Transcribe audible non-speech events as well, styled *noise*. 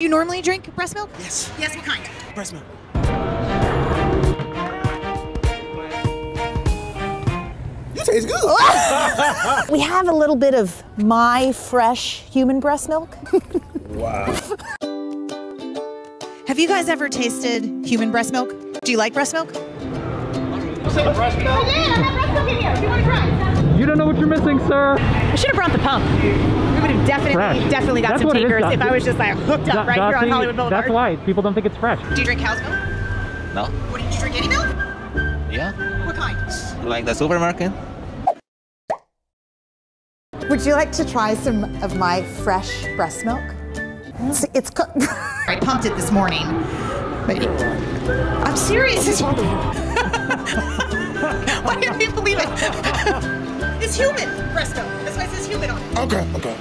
Do you normally drink breast milk? Yes. Yes, what kind? Breast milk. You taste good. *laughs* We have a little bit of my fresh human breast milk. *laughs* wow. Have you guys ever tasted human breast milk? Do you like breast milk? I'll say the breast milk? You don't know what you're missing, sir. I should have brought the pump. We would have definitely, Fresh. definitely got That's some what it is, takers Doc. if I was just like hooked up right here on Hollywood Boulevard. That's why people don't think it's fresh. Do you drink cow's milk? No? What do you drink? Any milk? Yeah? What kind? Like the supermarket? Would you like to try some of my fresh breast milk? It's, it's co- *laughs* I pumped it this morning. But I'm serious. It's- *laughs* Why can't you believe it? *laughs* It's human breast milk. That's why it says human on it. Okay, okay.